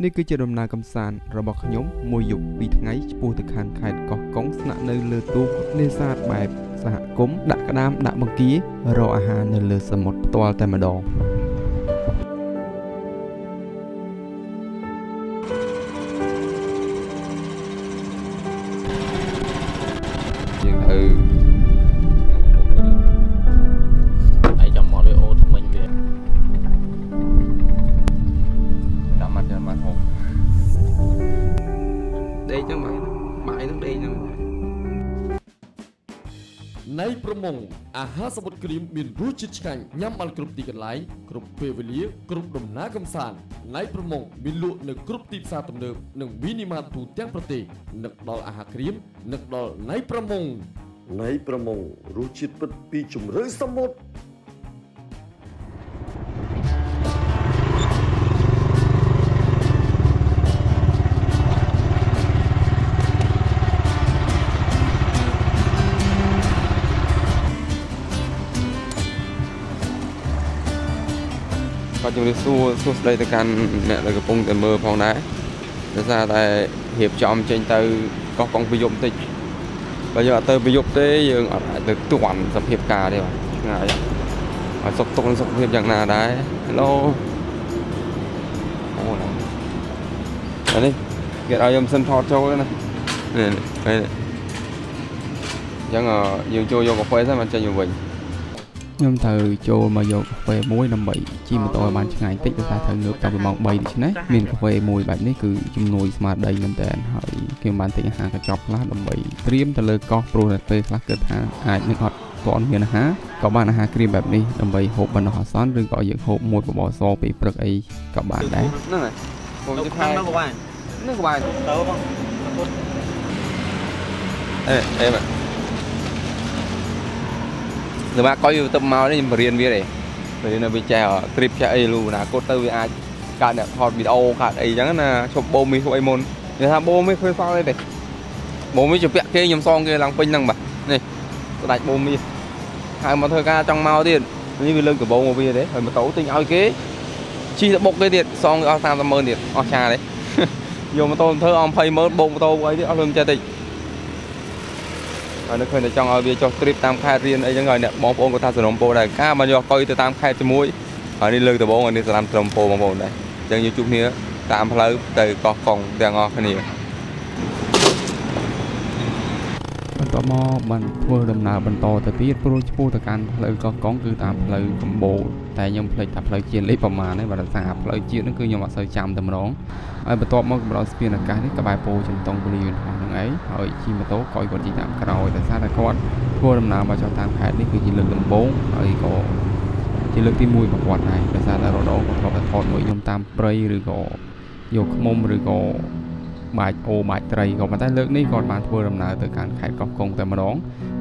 នេះគឺជាដំណើរកំសាន្តរបស់ខ្ញុំមួយយប់ពីរថ្ងៃឆ្ពោះទៅខាងខេត្តកោះកុងស្នាក់នៅលើទូកនេសាទបែបសហគមន៍ដាក់ក្តាមដាក់បង្គារកអាហារនៅលើសមុទ្រផ្ទាល់តែម្ដងយើង ដេកចឹងបាទបាយនឹងដេកហ្នឹងនៃប្រមងអាហារសមុទ្រក្រៀមមានរសជាតិឆ្ងាញ់ញ៉ាំបានគ្រប់ទីកន្លែងគ្រប់ពេលវេលាគ្រប់ដំណើរកម្សាន្តនៃប្រមងមានលក់នៅគ្រប់ទីផ្សារទំនើបនិងមីនីម៉ាតទូទាំងប្រទេសនឹកដល់អាហារក្រៀមនឹកដល់នៃប្រមងនៃប្រមងរសជាតិពិតពីជំរឿសមុទ្រ បាទជំរាបសួរសួស្តីទៅកាន់អ្នកដែលកំពុងតែមើលផងដែរដោយសារតែរៀបចំចេញទៅកោះកុងប្រយុទ្ធបន្តិចបើយើងអត់ទៅប្រយុទ្ធទេយើងអត់អាចទៅទាន់សភាពការទេបាទឆ្ងាយហើយសុខទុក្ខនិងសុខភាពយ៉ាងណាដែរ Hello អូណាអានេះគេឲ្យខ្ញុំសិនថតចូលណានេះនេះអញ្ចឹងយើងចូលយកកាហ្វេសិនមកចេញមកវិញ ខ្ញុំត្រូវចូលមកយកកាហ្វេមួយដើម្បីជិះម៉ូតូឲ្យបានឆ្ងាយបន្តិចដោយសារត្រូវងើបតាំងពីម៉ោង3ដូច្នេះមានកាហ្វេមួយបែបនេះគឺជំនួយស្មារតីមែនតើហើយខ្ញុំបានទិញអាហារកញ្ចប់ខ្លះដើម្បីត្រៀមទៅលើកោះព្រោះតែពេលខ្លះគិតថាអាចនឹងអត់ទាន់មានអាហារក៏បានអាហារក្រៀមបែបនេះដើម្បីហូបបណ្ដោះអាសន្នឬក៏យើងហូបមួយបបរសពេលព្រឹកអីក៏បានដែរហ្នឹងហើយខ្ញុំជិះថាហ្នឹងក៏បានហ្នឹងក៏បានទៅបងអេអេបាទ សម្រាប់កុយទៅមកនេះខ្ញុំបរៀនវាទេបរៀននៅវាចេះគ្រីបចេះអីលូណាកត់ទៅវាអាចកើតអ្នកថតវីដេអូកើតអីចឹងណាឈប់បូមីឈប់អីមុននិយាយថាបូមីឃើញសល់អីទេបូមីជាពាក់គេខ្ញុំសងគេឡើងពេញហ្នឹងបាទនេះស្ដាច់បូមីហៅមកធ្វើការចង់មកទៀតនេះវាលើកដំបូងមកវាទេហើយម៉ូតូទិញឲ្យគេជិះទៅបុកគេទៀតសងគេអស់30ម៉ឺនទៀតអស់ឆាទេយកម៉ូតូទៅធ្វើអស់20ម៉ឺនបូកម៉ូតូអីទៀតអស់លុយចេះតិច ហើយនៅឃើញតែចង់ឲ្យវាចុះទ្រីបតាមខេត្តរៀនអីចឹងហើយអ្នកបងប្អូនគាត់ថាសរំពោដែរការមកយកកុយទៅតាមខេត្តជាមួយហើយនេះលើកដំបូងហើយនេះសរំសរំពោបងប្អូនដែរអញ្ចឹងយើងជួបគ្នាតាមផ្លូវទៅកោះកុងទាំងអស់គ្នា បន្ទាប់មកបានធ្វើដំណើរបន្តទៅទៀតព្រោះឆ្ពោះទៅកាន់ផ្លូវកោះកុងគឺតាមផ្លូវកម្បូរតែខ្ញុំភ្លេចថាផ្លូវជាតិលេខប្រមាណហើយបើដោយសារផ្លូវជាតិហ្នឹងគឺខ្ញុំអត់សូវចាំតែម្ដងហើយបន្ទាប់មកកម្ដៅស្ពានអាកាសនេះក្បែរពោជំទង់ពលីយន្តហោះហ្នឹងឯងហើយជិះម៉ូតូក៏ឲ្យគាត់ជិះតាមក្រោយដោយសារតែគាត់ធ្វើដំណើរមកចុះតាមខេត្តនេះគឺជាលើកដំបូងហើយក៏ជាលើកទី1របស់គាត់ដែរដោយសារតែរដូវគាត់ធ្លាប់តែថតមួយខ្ញុំតាមព្រៃឬក៏យកឃ្មុំឬក៏ បាច់អូបាច់ត្រីក៏ប៉ុន្តែលើកនេះគាត់បានធ្វើដំណើរទៅកាន់ខេត្តកោះកុងតែម្ដង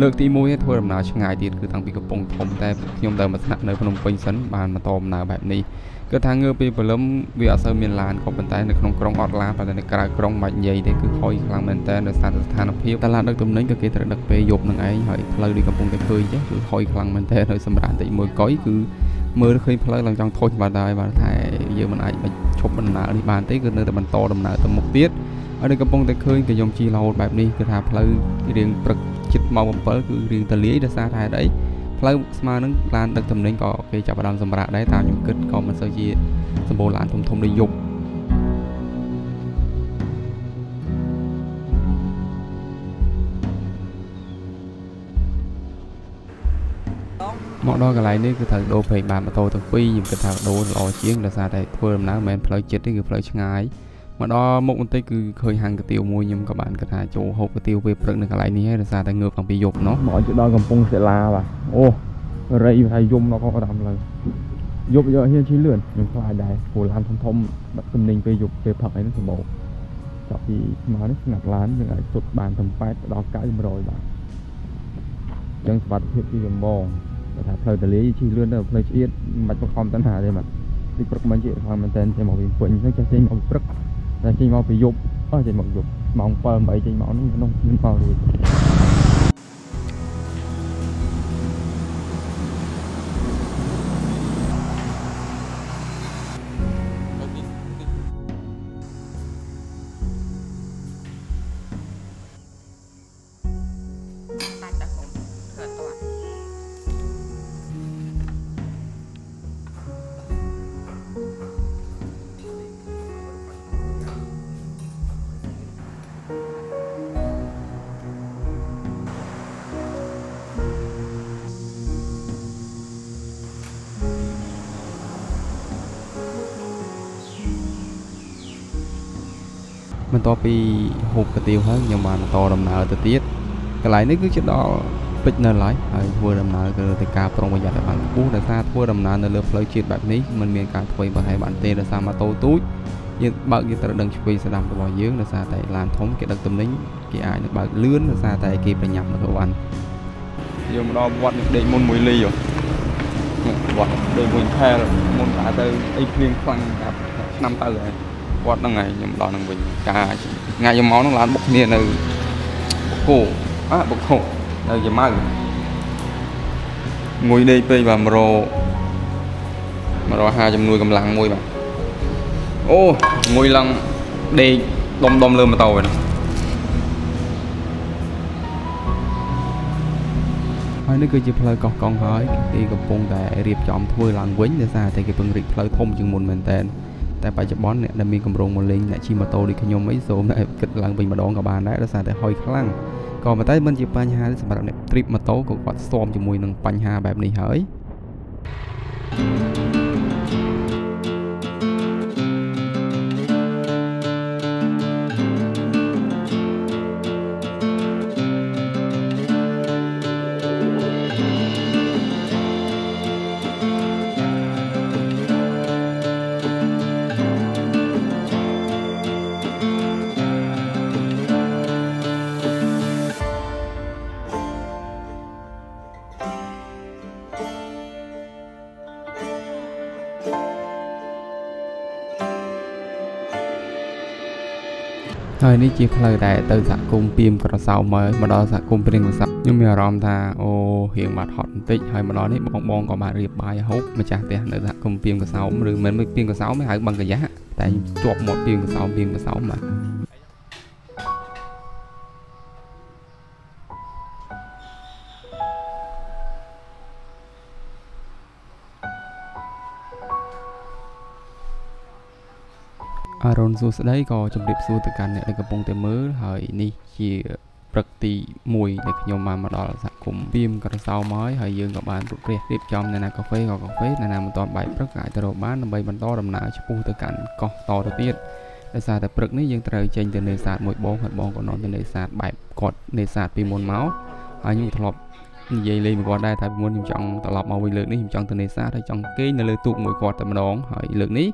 លើកទី1ទេធ្វើដំណើរឆ្ងាយទៀតគឺតាំងពីកំពង់ធំតែខ្ញុំទៅមកស្នាក់នៅភ្នំពេញសិនបានបន្តដំណើរបែបនេះគឺថាងើបពីព្រលឹមវាអត់សូវមានឡានក៏ប៉ុន្តែនៅក្នុងក្រុងអត់ឡានប៉ុន្តែនៅក្រៅក្រុងមិនបាច់និយាយទេគឺហុយខ្លាំងមែនតើដោយសារតែស្ថានភាពតឡានដឹកទំនិញក៏គេត្រូវដឹកពេលយប់នឹងឯងហើយផ្លូវនេះកំពុងតែឃើញចេះគឺហុយខ្លាំងមែនតើហើយសម្រាប់តិចមួយកុយគឺ មើលឃើញផ្លូវឡើងចង់ធុញបាត់ហើយបាទតែយើងមិនអាចឈប់ដំណើរនេះបានទេគឺនៅតែបន្តដំណើរទៅមុខទៀតហើយនៅកំពុងតែឃើញក៏ខ្ញុំជិះរហូតបែបនេះគឺថាផ្លូវរៀងព្រឹកជិតម៉ោង7គឺរៀងតលាយដោយសារតែហេតុអីផ្លូវស្មើនឹងឡានដឹកទំនិញក៏គេចាប់ផ្ដើមសម្រាប់ដែរតាមខ្ញុំគិតក៏មិនសូវជាសម្បូរឡានធំធំដូចយប់ មកដល់កន្លែងនេះគឺត្រូវដូរប្រេងបានម៉ូតូទាំងពីរខ្ញុំគិតថាដូរល្អជាងដោយសារតែធ្វើដំណើរមិនមែនផ្លូវចិត្តទេគឺផ្លូវឆ្ងាយមកដល់មុខបន្តិចគឺឃើញហាងកាទៀវមួយខ្ញុំក៏បានគិតថាចូលហូបកាទៀវពេលព្រឹកនៅកន្លែងនេះហើយដោយសារតែងើបតាំងពីយប់នោះមកដល់កំពង់សិលាបាទអូរៃថាយំដល់ក៏តាមលើយប់យកហ៊ានជិះលឿនខ្ញុំខ្លាចដែរព្រោះឡានធំធំបាត់ទំនិញពេលយប់ពេលផឹកអីហ្នឹងសម្បូរចាប់ពីស្មើនេះស្ងាត់ឡានយើងអាចសុទ្ធបានទាំង8ដល់900បាទអញ្ចឹងសុវត្ថិភាពគឺចម្បងបើ ថាផ្លូវតលាយជិះលឿនទៅផ្លូវឆ្អៀតមិនបាច់បង្ខំតណ្ហាទេបាទពីព្រឹកមិញជិះខ្លាំងមែនតើចេញមកពីពេញហ្នឹងចេះចេញមកពីព្រឹកតែចេញមកពីយប់អស់ចេញមកយប់ម៉ោង7 8ចេញមកហ្នឹងក្នុងមានមករួច បន្ទាប់ពីហូបកាទៀវហើយខ្ញុំបានបន្តដំណើរទៅទៀតកន្លែងនេះគឺជាដល់ពេជ្រនៅឡើយហើយធ្វើដំណើរទៅទៅការប្រុងប្រយ័ត្នឲ្យបានខ្ពស់ដោយសារធ្វើដំណើរនៅលើផ្លូវជាតិបែបនេះมันមានការធ្វើប្រហែលបានទេដោយសារម៉ូតូទូចយើងបើកយើងត្រូវដឹងឆ្វេងស្ដាំរបស់យើងដោយសារតែឡានធំគេដឹកទំនិញគេអាចនឹងបើកលឿនដោយសារតែគេប្រញាប់មកទៅបានយើងមកដល់វត្តនេះដេកមុនមួយលីហ៎វត្តដេកមួយខែមុនតែទៅអីភ្លៀងខ្លាំងកាប់ឆ្នាំទៅហើយ វត្តហ្នឹងហើយខ្ញុំដល់នឹងវិញការថ្ងៃខ្ញុំមកហ្នឹងឡានបុកគ្នានៅបុកគោអ่ะបុកគោនៅយាម៉ៅងុយដេកពេកបាទមករមករហាជំនួយកម្លាំងមួយបាទអូងុយឡើងដេកដុំដុំលើម៉ូតូហ្នឹងហើយនេះគឺជាផ្លូវកោះកុងហើយគេកំពុងតែរៀបចំធ្វើឡើងវិញដោយសារតែគេពឹងរីកផ្លូវធំជាងមុនមែនតើ តែបច្ចុប្បន្នអ្នកដែលមានកម្រងមកលេងអ្នកជិះម៉ូតូដូចខ្ញុំអីសូមតែគិតឡើងវិញម្ដងក៏បានដែរដោយសារតែហុយខ្លាំងក៏ប៉ុន្តែមិនជាបញ្ហាទេសម្រាប់អ្នក trip ម៉ូតូក៏គាត់ស្ទមជាមួយនឹងបញ្ហាបែបនេះហើយ ហើយនេះជាផ្លូវដែលទៅសហគមន៍ពីមក្រសោមហើយមកដល់សហគមន៍ព្រៀងក្រសោមខ្ញុំមានអារម្មណ៍ថាអូរៀងបាត់ហត់បន្តិចហើយមកដល់នេះបងបងក៏បានរៀបបាយហូបម្ចាស់ផ្ទះនៅសហគមន៍ពីមក្រសោមឬមិនមែនពីមក្រសោមទេហៅបឹងកយ៉ាតែជាប់មាត់ពីមក្រសោមពីមក្រសោមបាទ អរុនសួស្តីក៏ជម្រាបសួរទៅកាន់អ្នកដែលកំពុងតែមើលហើយនេះជាព្រឹកទី1ដែលខ្ញុំបានមកដល់សហគមន៍ពីមក្រសោមហើយហើយយើងក៏បានរុករះរៀបចំនៅណាកាហ្វេក៏កាហ្វេនៅណាមិនទាន់បាយព្រឹកក៏អាចទៅរកបានដើម្បីបន្តដំណើរឆ្ពោះទៅកាន់កោះតទៅទៀតដោយសារតែព្រឹកនេះយើងត្រូវចេញទៅនេសាទមួយបងហើយបងក៏នាំទៅនេសាទបែបគាត់នេសាទពីមុនមកហើយខ្ញុំធ្លាប់និយាយលេងមួយគាត់ដែរថាពីមុនខ្ញុំចង់ត្រឡប់មកវិញលើកនេះខ្ញុំចង់ទៅនេសាទហើយចង់គេងនៅលើទូកមួយគាត់តែម្ដងហើយលើកនេះ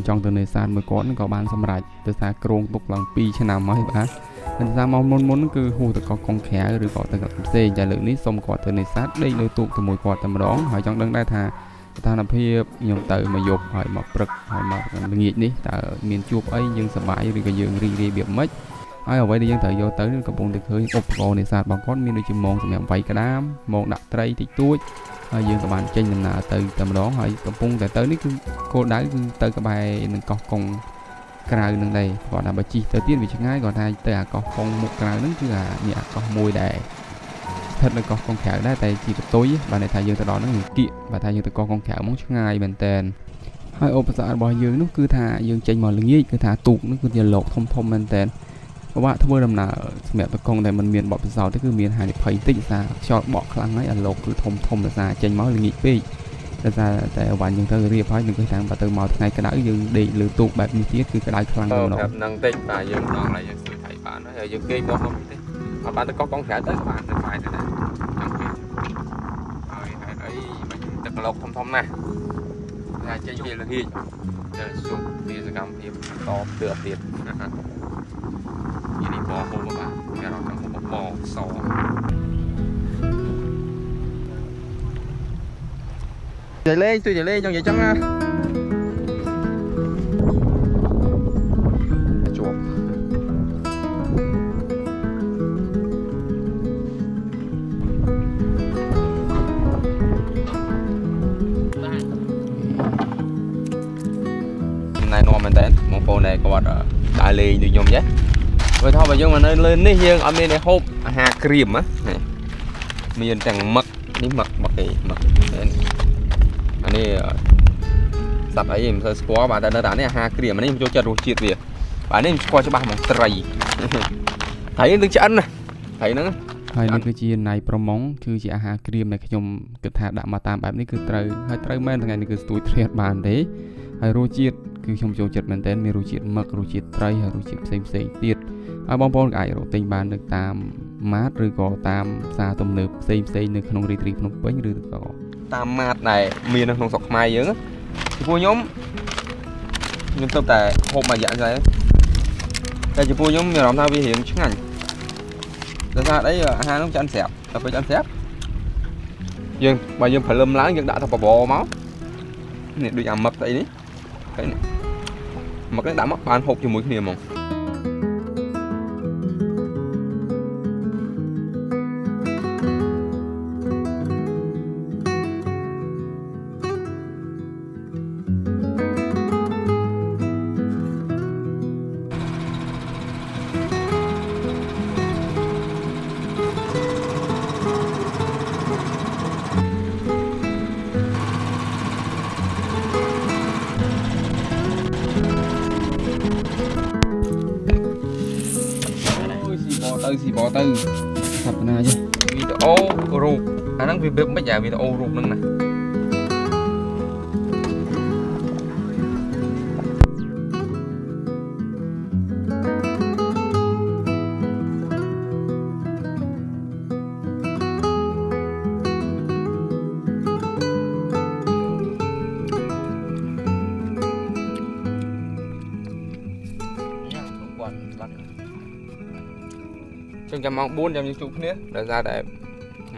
ខ្ញុំចង់ទៅនេសាទមួយគាត់ហ្នឹងក៏បានសម្រេចដោយសារក្រងទុកឡើង2ឆ្នាំហើយបាទនេសាទមកមុនមុនគឺហួសទៅកោះកុងក្រៅឬក៏ទៅកន្លែងផ្សេងតែលើកនេះសូមគាត់ទៅនេសាទដេកលើទូកទៅមួយគាត់តែម្ដងហើយចង់ដឹងដែរថាស្ថានភាពខ្ញុំទៅមកយប់ហើយមកព្រឹកហើយមកល្ងាចនេះតើមានជួបអីយើងសប្បាយឬក៏យើងរីករាយរបៀបម៉េចហើយអ្វីដែលយើងត្រូវយកទៅកំពុងតែឃើញឧបករណ៍នេសាទរបស់គាត់មានដូចជាមងសម្រាប់វាយក្តាមមងដាក់ត្រីតិចតួច ហើយយើងក៏បានចេញដំណើរទៅតែម្ដងហើយកំពុងតែទៅនេះគឺគោលដៅគឺទៅក្បែរនឹងកោះកុងក្រៅនឹងដែរគាត់ថាបើជីទៅទៀតវាឆ្ងាយគាត់ថាទៅអាកោះកុងមុខក្រៅហ្នឹងគឺអានេះអាកោះមួយដែរស្ថិតនៅកោះកុងក្រៅដែរតែជីកតុយបាទន័យថាយើងទៅដល់ហ្នឹងវាគៀកបាទថាយើងទៅកោះកុងក្រៅមកឆ្ងាយមែនតែនហើយឧបសគ្គរបស់យើងនោះគឺថាយើងចេញមកល្ងាចគឺថាទូកនោះគឺជាលោកធំធំមែនតែន ពិបាកធ្វើដំណើរសម្រាប់តកងដែលมันមានបទពិសោធន៍ទេគឺមានហានិភ័យតិចថាខ្យល់បក់ខ្លាំងហើយអាលោកគឺធំធំដោយសារចេញមកល្ងាចពេកដោយសារតែអវ៉ាន់យើងទៅរៀបហើយនឹងគឺថាបើទៅមកថ្ងៃក្តៅយើងដេកលើទូកបែបនេះទៀតគឺក្តៅខ្លាំងទៅម្ដងហ្នឹងតិចបាទយើងដល់ហើយយើងស្ទើរថៃបានហើយយើងគេមកមកទេអត់បានទៅកោះកងក្រៅទៅបានទៅបាយទៅណាចង់គេហើយហេតុអីមិនទឹកឡុកធំធំណាស់តែចេញពីលងាចទៅជួបពីសកម្មភាពតបទឿទៀត យីនេះបោហូបបាទគេរកចង់ហូបបោស chạy lên tôi chạy lên trong vậy chăng á chuột ណែនាំមែនតើបងប្អូនដែលគាត់ដើរលេងដូចខ្ញុំចេះ បើថាបើយើងមកនៅលើនេះយើងអត់មានទេហូបអាហារក្រៀមណានេះមានទាំងមឹកនេះមឹកមឹកអីមឹកអានេះសត្វអីមិនសូវស្គាល់បាទតែនៅតែនេះអាហារក្រៀមអានេះខ្ញុំចូលចិត្តរសជាតិវាបាទនេះខ្ញុំស្គាល់ច្បាស់ហ្មងត្រីត្រីនឹងឆ្អិនណាត្រីហ្នឹង ហើយនេះគឺជាណៃប្រម៉ងគឺជាអាហារក្រៀមដែលខ្ញុំគិតថាដាក់មកតាមបែបនេះគឺត្រូវហើយត្រូវមែនថ្ងៃនេះគឺស្ទួយធ្លាតបានទេហើយរសជាតិគឺខ្ញុំចូលចិត្តមែនទែនមានរសជាតិមឹករសជាតិត្រីហើយរសជាតិផ្សេងផ្សេងៗទៀតហើយបងប្អូនក៏អាចរកទិញបាននៅតាមម៉ាតឬក៏តាមផ្សារទំនើបផ្សេងផ្សេងៗនៅក្នុងរាជធានីភ្នំពេញឬក៏តាមម៉ាតដែលមាននៅក្នុងស្រុកខ្មែរយើងណាចំពោះខ្ញុំខ្ញុំទៅតែហូបមួយរយៈហ្នឹងតែចំពោះខ្ញុំមានអារម្មណ៍ថាវារៀងឆ្ងាញ់ ដោយសារអីអាហារហ្នឹងឆ្អិនស្រាប់ដល់ពេលឆ្អិនស្រាប់យើងបើយើងព្រលឹមឡើងយើងដាក់ទៅបបរមកនេះដូចអាមឹកស្អីនេះឃើញនេះមឹកនេះដាក់មកបានហូបជាមួយគ្នាហ្មង ស៊ីបទៅស៊ីបទៅសប្តាហ៍ចេះវីដេអូរូបអាហ្នឹងវាបៀបមិនអាវីដេអូរូបហ្នឹងណា ចឹងចាំម៉ោង4ចាំយើងជួបគ្នាដោយសារតែ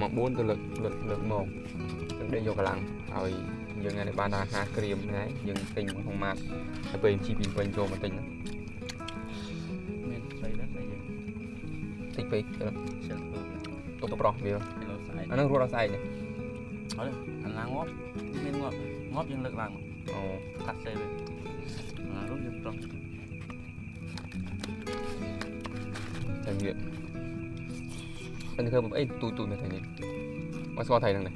ម៉ោង4ទៅលើកលើកលើកមកចឹងដេកយកកម្លាំងហើយយើងថ្ងៃនេះបានអាហារក្រៀមហ្នឹងហើយយើងទិញក្នុងម៉ាតហើយពេលជីពីពេញចូលមកទិញហ្នឹងមានស្អីដែរតែយើងតិចពេកទៅជិះទៅទុកប្រុសវាលោស្អីអាហ្នឹងរត់ដល់ស្អែកនេះអត់អាណាងាប់មានងាប់ងាប់យើងលើកឡើងអូកាត់សេវាអាណារុំយើងប្រុសតែវា តែធ្វើមកអីទូទូនៅថ្ងៃនេះមកស្គាល់ថៃហ្នឹងនេះ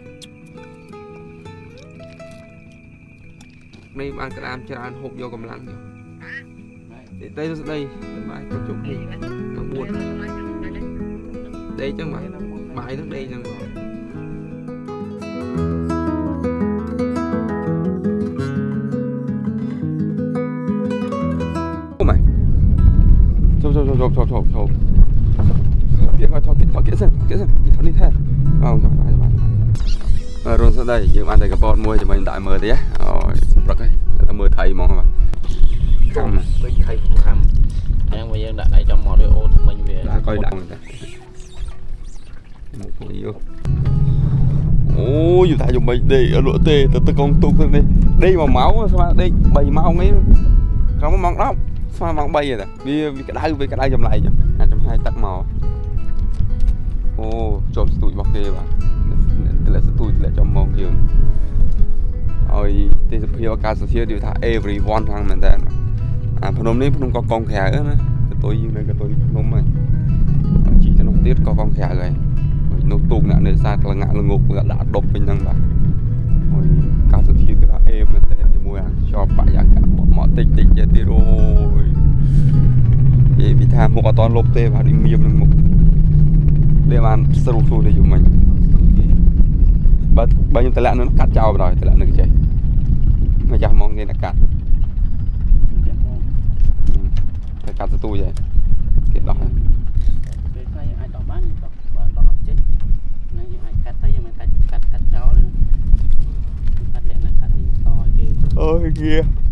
នេះបានក្តាមច្រើនហូបយកកម្លាំងយកទេទៅស្ដីបាយទៅជុំមក4ដេកចឹងបាទបាយហ្នឹងដេកចឹងអូម៉ៃជុំជុំជុំជុំជុំជុំជុំទៀត អោចាំចាំចាំអឺរុនស្ដីយើងបានតែកបតមួយជាមួយដាក់មើលទេអូយប្រឹកហើយតែមើលថៃហ្មងបាទខំដូចខៃខំអញ្ចឹងបើយើងដាក់ដៃចំមាត់វាអូនមិញវាដាក់កុយដាក់តែមកពីយោអូយថាយំមិនដេកអត់លក់ទេទៅទៅកងទូកទៅនេះដេក1ម៉ោងស្មើដេក3ម៉ោងអីក្រោមម៉ោង10ស្មើម៉ោង3ទេវាវាក្តៅវាក្តៅចម្លែកអាចចំហាយទឹកមក អូជាប់ស្ទូចរបស់គេបាទទម្លាក់ស្ទូចទម្លាក់ចំមកយើងឲ្យទេសភាពអាកាសធាតុនិយាយថា everyone ខាងមែនតើអាភ្នំនេះភ្នំកកងក្រៅណាកតុយយើងនៅកតុយភ្នំហ្នឹងជីទៅនោះទៀតក៏កងក្រៅហើយនោះទូកអ្នកនេសាទល្ងាក់ល្ងុកដាក់ដប់ពេញហ្នឹងបាទអូយអាកាសធាតុគឺថាអេមែនតើជាមួយអាខ្យល់បរិយាកាសមកមកតិចតិចទៀតទៀតអូយនិយាយពីថាមុខអត់តន់លប់ទេបាទដូចមៀមនឹងមុខ ដែលបានស្រុកខ្លួនទៅយូរមិញបើបើខ្ញុំតម្លាក់នោះកាត់ចោលបណ្ដោយតម្លាក់នឹងចេះមកចាស់មកគេតែកាត់តែកាត់ស្ទូចហើយគេដោះហើយពេលខ្លះយើងអាចដោះបានយើងដោះបើដោះអត់ចេះហ្នឹងយើងអាចកាត់ទៅយើងមិនកាត់កាត់កាត់ចោលកាត់លក្ខណៈកាត់នេះតឲ្យគេអូយគាយើង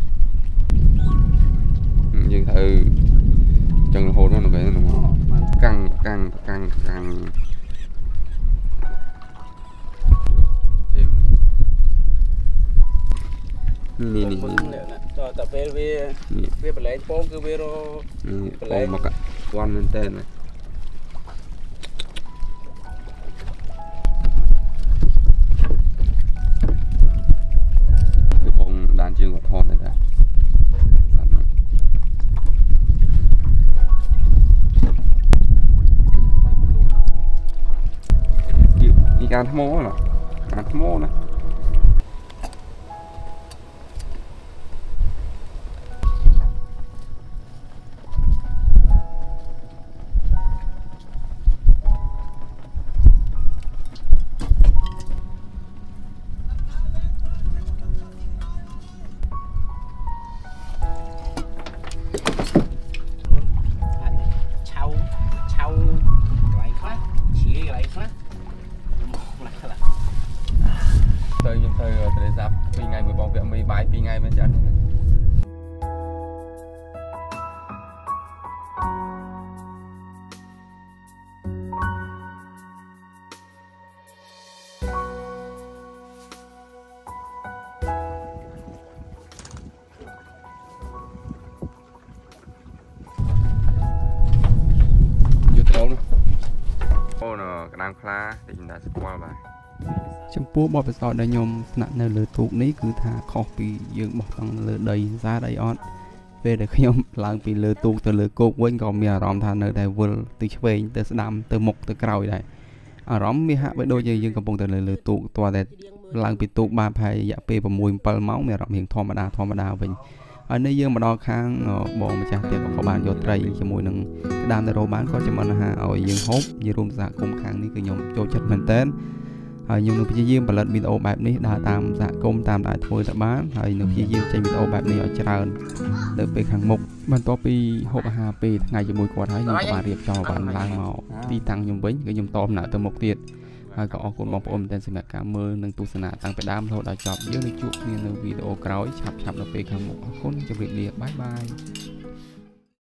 តែពេលវាវាប្រឡែងពងគឺវារប្រឡែងមកវ៉ាន់មែនតើជាងគាត់ថតដែរតានេះការថ្មណាការថ្មណា ក្តាមខ្លាតែខ្ញុំដាក់ស្គាល់បាទចំពោះបទពិសោធន៍ដែលខ្ញុំស្នាក់នៅលើទូកនេះគឺថាខុសពីយើងបោះតង់នៅលើដីសារអីអត់ពេលដែលខ្ញុំឡើងពីលើទូកទៅលើគោកវិញក៏មានអារម្មណ៍ថានៅតែវិលទៅឆ្វេងទៅស្ដាំទៅមុខទៅក្រោយដែរអារម្មណ៍វាហាក់បីដូចជាយើងកំពុងតែនៅលើទូកតើតែឡើងពីទូកបានប្រហែលរយៈពេល6 7ម៉ោងមានអារម្មណ៍រៀងធម្មតាធម្មតាវិញ ហើយនេះយើងមកដល់ខាងអឺបងម្ចាស់ទៀតក៏បានយកត្រីជាមួយនឹងក្តាមទៅរោបានគាត់ចំអិនអាហារឲ្យយើងហូបនិយាយរួមសហគមន៍ខាងនេះគឺខ្ញុំចូលចិត្តមែនតើហើយខ្ញុំនឹងព្យាយាមផលិតវីដេអូបែបនេះដើរតាមសហគមន៍តាមដែលធ្វើទៅបានហើយនឹងព្យាយាមចេញវីដេអូបែបនេះឲ្យច្រើននៅពេលខាងមុខបន្ទាប់ពីហូបអាហារពេលថ្ងៃជាមួយគាត់ហើយខ្ញុំក៏បានរៀបចំបានឡើងមកទីតាំងខ្ញុំវិញគឺខ្ញុំតបដំណើរទៅមុខទៀត ហើយក៏អរគុណបងប្អូនមែនទែនសម្រាប់ការមើលនិងទស្សនាតាំងពីដើមរហូតដល់ចប់យើងនឹងជួបគ្នានៅវីដេអូក្រោយឆាប់ៗនៅពេលខាងមុខអរគុណជម្រាបលាបាយបាយ